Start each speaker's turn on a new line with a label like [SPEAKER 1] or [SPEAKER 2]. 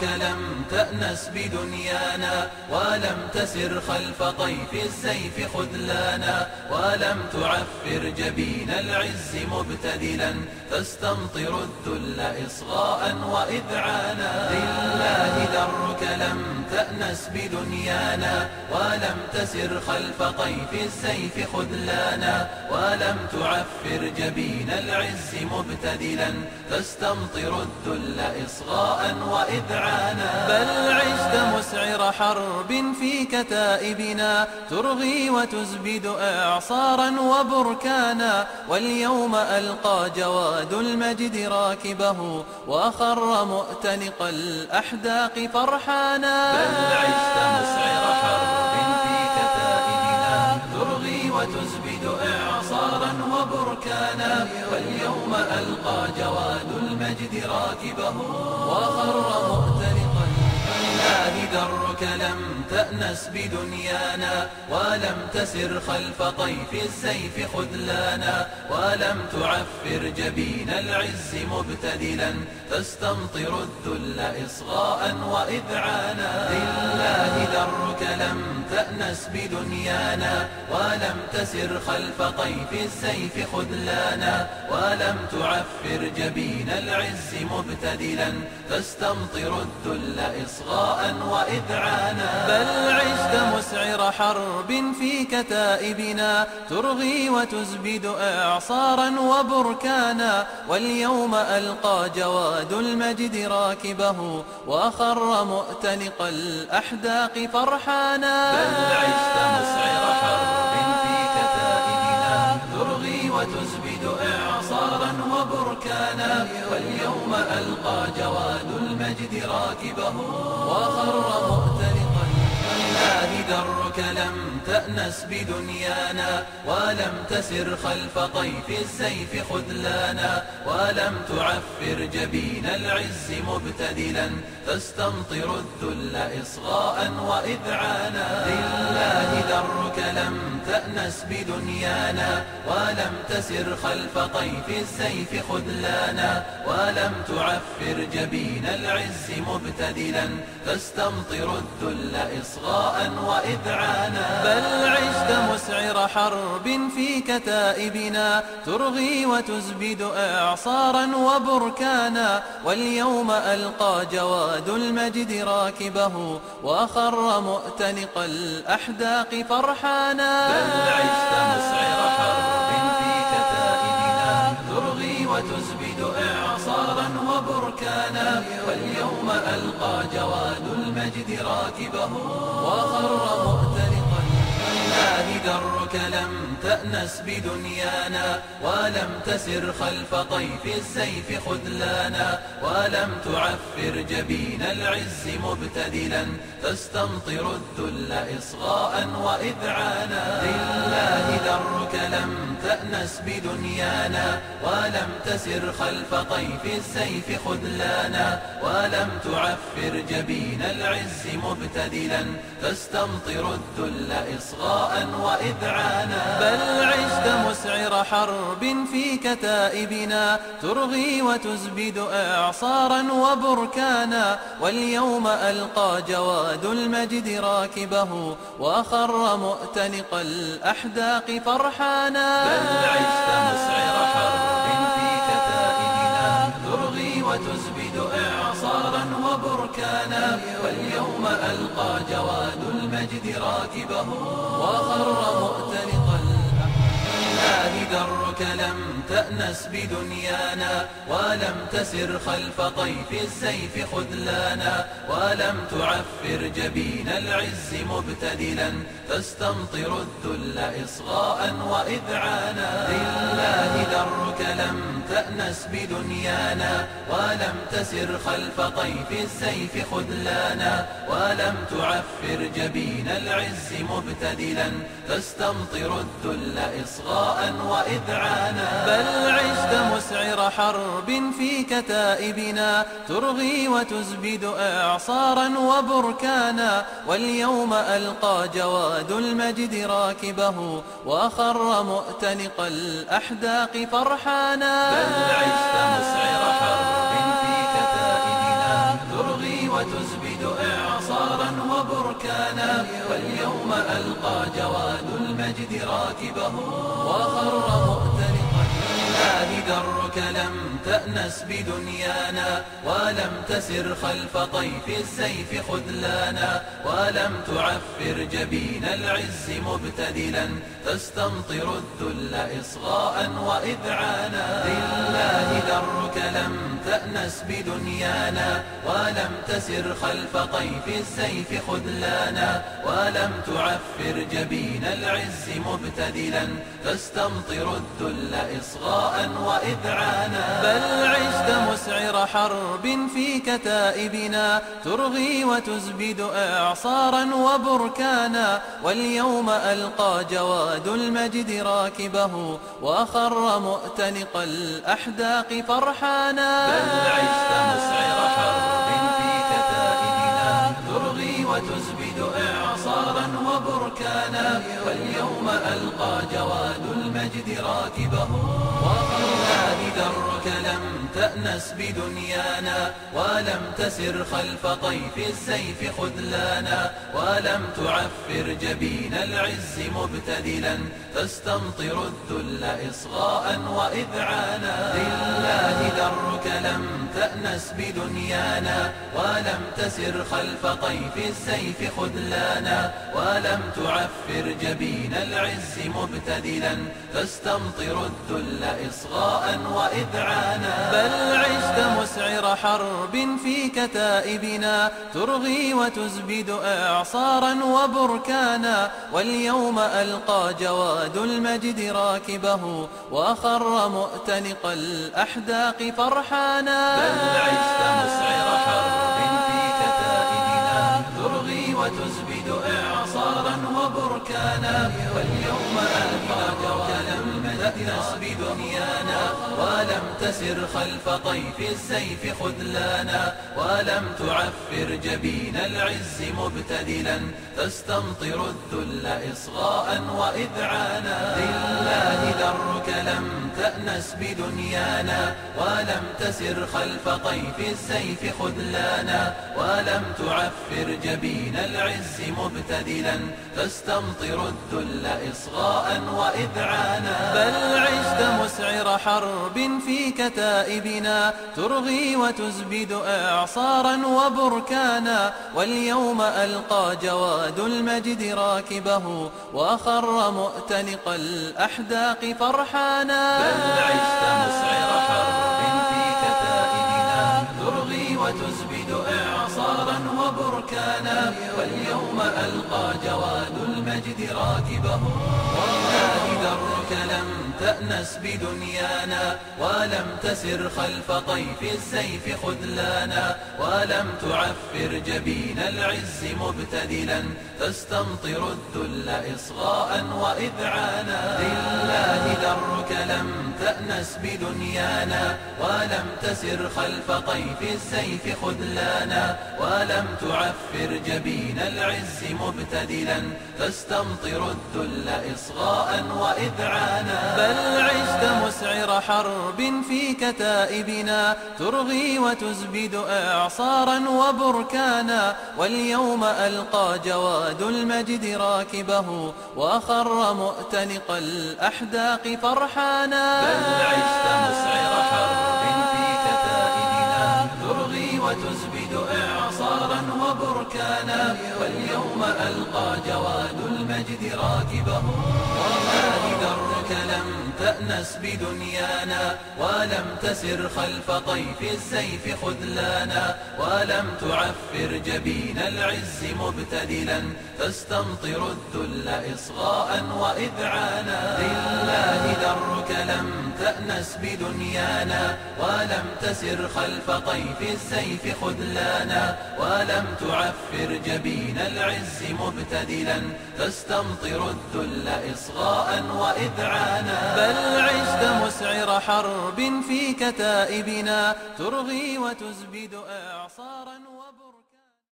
[SPEAKER 1] درك لم تأنس بدنيانا ولم تسر خلف طيف السيف خذلانا ولم تعفر جبين العز مبتدلا تستمطر الذل إصغاء وإذعانا. لله درك لم تأنس بدنيانا ولم تسر خلف طيف السيف خذلانا ولم تعفر جبين العز مبتدلا تستمطر الذل إصغاء وإذعانا. بل عشت مسعر حرب في كتائبنا ترغي وتزبد إعصارا وبركانا. واليوم ألقى جواد المجد راكبه وخر مؤتنق الأحداق فرحانا. عشت مسعر حرب في كتائبنا. ترغي وتزبد إعصارا وبركانا. واليوم ألقى جواد المجد راكبه. وخر مؤتنقا لله درك لم تأنس بدنيانا ولم تسر خلف طيف السيف خذلانا ولم تعفر جبين العز مبتدلا تستمطر الذل إصغاء وإذعانا. لله درك لم تأنس بدنيانا ولم تسر خلف طيف السيف خذلانا ولم تعفر جبين العز مبتدلا تستمطر الذل إصغاء وإذعانا. بل عشت مسعر حرب في كتائبنا. ترغي وتزبد إعصارا وبركانا. واليوم ألقى جواد المجد راكبه وخر مؤتنق الأحداق فرحانا. بل عشت مسعر حرب واليوم ألقى جواد المجد راكبه وخر مؤتنقا لله درك لم تأنس بدنيانا ولم تسر خلف طيف السيف خذلانا ولم تعفر جبين العز مبتدلا تستمطر الذل إصغاء وإذعانا لله درك لم تأنس بدنيانا ولم تسر خلف طيف السيف خذلانا ولم تعفر جبين العز مبتدلا تستمطر الذل إصغاء وإذعانا بل عشت مسعر حرب في كتائبنا ترغي وتزبد إعصارا وبركانا واليوم ألقى جواد المجد راكبه وخر مؤتنق الأحداق فرحانا عشت مسعر حرب في كتائبنا. ترغي وتزبد إعصارا وبركانا. واليوم ألقى جواد المجد راكبه. وخر لله درك لم تأنس بدنيانا ولم تسر خلف طيف السيف خذلانا ولم تعفر جبين العز مبتدلا تستمطر الذل إصغاء وإذعانا لله درك لم تأنس بدنيانا ولم تسر خلف طيف السيف خذلانا ولم تعفر جبين العز مبتدلا تستمطر الذل إصغاء وإذعانا بل عشت مسعر حرب في كتائبنا ترغي وتزبد إعصارا وبركانا واليوم ألقى جواد المجد راكبه وخر مؤتنق الأحداق فرحانا عشت مسعر حرب في كتائبنا. ترغي وتزبد إعصارا واليوم ألقى جواد المجد راكبه. وخر مؤتنقا لله درك لم تأنس بدنيانا ولم تسر خلف طيف السيف خذلانا ولم تعفر جبين العز مبتدلا تستمطر الذل إصغاء وإذعانا لله درك لم تأنس بدنيانا ولم تسر خلف طيف السيف خذلانا ولم تعفر جبين العز مبتدلا تستمطر الذل إصغاء وإذعانا بل عشت مسعر حرب في كتائبنا ترغي وتزبد إعصارا وبركانا. واليوم ألقى جواد المجد راكبه وخر مؤتنق الأحداق فرحانا. بل عشت مسعر حرب في كتائبنا ترغي وتزبد واليوم ألقى جواد المجد راكبه وخر لله درك لم تأنس بدنيانا ولم تسر خلف طيف السيف خذلانا ولم تعفر جبين العز مبتدلا تستمطر الذل إصغاء وإذعانا لله درك لم تأنس بدنيانا ولم تسر خلف طيف السيف خذلانا ولم تعفر جبين العز مبتدلا تستمطر الذل إصغاء وإذعانا بل عشت مسعر حرب في كتائبنا ترغي وتزبد إعصارا وبركانا. واليوم ألقى جواد المجد راكبه وخر مؤتنق الأحداق فرحانا. بل عشت مسعر حرب في كتائبنا ترغي وتزبد واليوم ألقى جواد المجد راكبه. وخر درك لم تأنس بدنيانا ولم تسر خلف طيف السيف خذلانا ولم تعفر جبين العز مبتدلا تستمطر الذل إصغاء وإذعانا. لله درك لم تأنس بدنيانا ولم تسر خلف طيف السيف خذلانا ولم تعفر جبين العز مبتدلا تستمطر الذل إصغاء وإذعانا. بل عشت مسعر حرب في كتائبنا ترغي وتزبد إعصارا وبركانا. واليوم ألقى جواد المجد راكبه وخر مؤتنق الأحداق فرحانا. بل عشت مسعر حرب في كتائبنا ترغي وتزبد إعصارا وبركانا واليوم ألقى المجد بدنيانا ولم تسر خلف طيف السيف خذلانا ولم تعفر جبين العز مبتدلا تستمطر الذل إصغاء وإذعانا لله درك لم تأنس بدنيانا ولم تسر خلف طيف السيف خذلانا ولم تعفر جبين العز مبتدلا تستمطر الذل إصغاء وإذعانا عشت مسعر حرب في كتائبنا ترغي وتزبد إعصارا وبركانا واليوم ألقى جواد المجد راكبه وخر مؤتنق الأحداق فرحانا. بل عشت مسعر حرب في كتائبنا ترغي وتزبد إعصارا وبركانا واليوم ألقى جواد المجد راكبه. لم تأنس بدنيانا ولم تسر خلف طيف السيف خذلانا ولم تعفر جبين العز مبتدلا تستمطر الذل إصغاء وإذعانا لله درك لم تأنس بدنيانا ولم تسر خلف طيف السيف خذلانا ولم تعفر جبين العز مبتدلا تستمطر الذل إصغاء وإذعانا عشت مسعر حرب في كتائبنا ترغي وتزبد إعصارا وبركانا واليوم ألقى جواد المجد راكبه وخر مؤتنق الأحداق فرحانا. بل عشت مسعر حرب في كتائبنا ترغي وتزبد إعصارا وبركانا واليوم ألقى جواد المجد راكبه. درك لم تأنس بدنيانا ولم تسر خلف طيف السيف خذلانا ولم تعفر جبين العز مبتدلا تستمطر الذل إصغاء وإذعانا. لله درك لم تأنس بدنيانا ولم تسر خلف طيف السيف خذلانا ولم تعفر جبين العز مبتدلا تستمطر الذل إصغاء وإذعانا. بل عشت مسعر حرب في كتائبنا ترغي وتزبد إعصارا